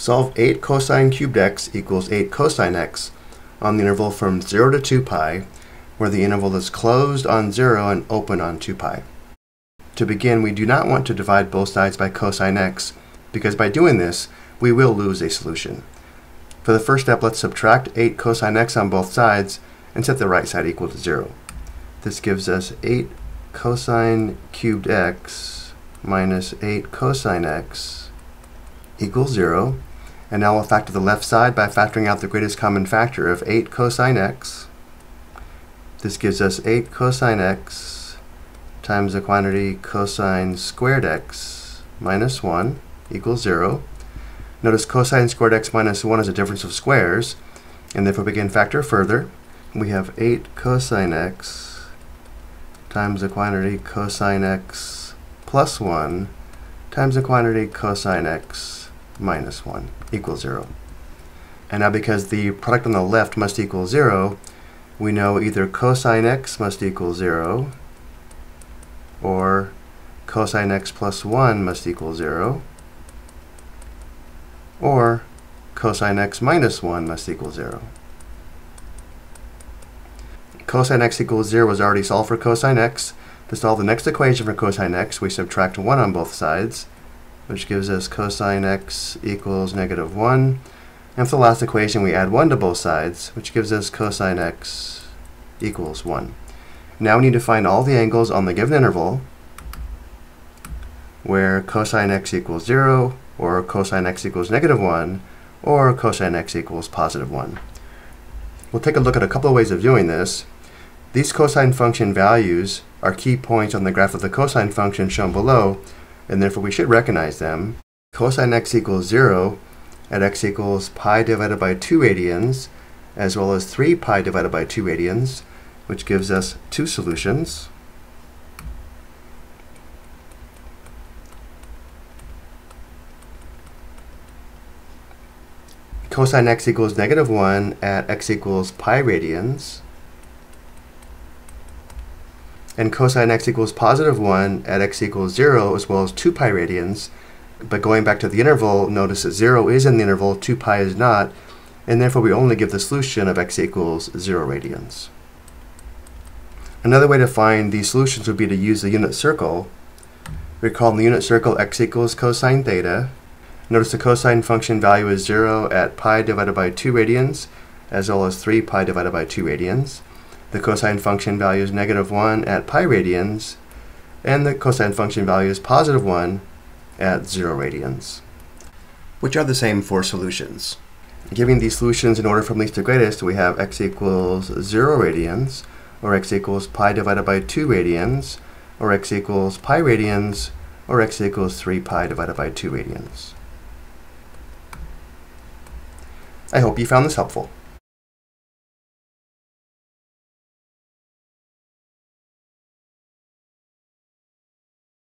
Solve 8 cosine cubed x equals 8 cosine x on the interval from 0 to 2 pi, where the interval is closed on 0 and open on 2 pi. To begin, we do not want to divide both sides by cosine x, because by doing this, we will lose a solution. For the first step, let's subtract 8 cosine x on both sides and set the right side equal to 0. This gives us 8 cosine cubed x minus 8 cosine x equals 0. And now we'll factor the left side by factoring out the greatest common factor of 8 cosine x. This gives us 8 cosine x times the quantity cosine squared x minus 1 equals 0. Notice cosine squared x minus 1 is a difference of squares. And if we begin factor further, we have 8 cosine x times the quantity cosine x plus 1 times the quantity cosine x minus 1 equals 0. And now because the product on the left must equal 0, we know either cosine x must equal 0 or cosine x plus 1 must equal 0 or cosine x minus 1 must equal 0. Cosine x equals 0 was already solved for cosine x. To solve the next equation for cosine x, we subtract 1 on both sides which gives us cosine x equals negative 1. And for the last equation, we add 1 to both sides, which gives us cosine x equals 1. Now we need to find all the angles on the given interval where cosine x equals 0, or cosine x equals negative 1, or cosine x equals positive 1. We'll take a look at a couple of ways of doing this. These cosine function values are key points on the graph of the cosine function shown below, and therefore we should recognize them. Cosine x equals 0 at x equals pi divided by 2 radians, as well as 3 pi divided by 2 radians, which gives us two solutions. Cosine x equals negative 1 at x equals pi radians, and cosine x equals positive 1 at x equals 0 as well as 2 pi radians. But going back to the interval, notice that 0 is in the interval, 2 pi is not, and therefore we only give the solution of x equals 0 radians. Another way to find these solutions would be to use the unit circle. Recall in the unit circle x equals cosine theta. Notice the cosine function value is 0 at pi divided by 2 radians, as well as 3 pi divided by 2 radians. The cosine function value is negative 1 at pi radians, and the cosine function value is positive 1 at 0 radians, which are the same four solutions. Giving these solutions in order from least to greatest, we have x equals 0 radians, or x equals pi divided by 2 radians, or x equals pi radians, or x equals 3 pi divided by 2 radians. I hope you found this helpful.